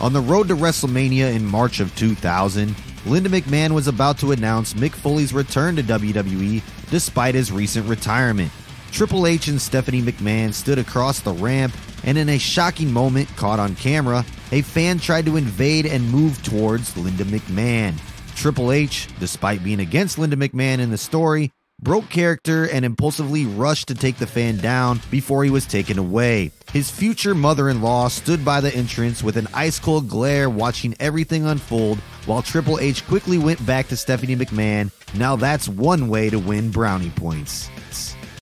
On the road to WrestleMania in March of 2000, Linda McMahon was about to announce Mick Foley's return to WWE despite his recent retirement. Triple H and Stephanie McMahon stood across the ramp, and in a shocking moment caught on camera, a fan tried to invade and move towards Linda McMahon. Triple H, despite being against Linda McMahon in the story, broke character and impulsively rushed to take the fan down before he was taken away. His future mother in law stood by the entrance with an ice cold glare watching everything unfold while Triple H quickly went back to Stephanie McMahon. Now that's one way to win brownie points.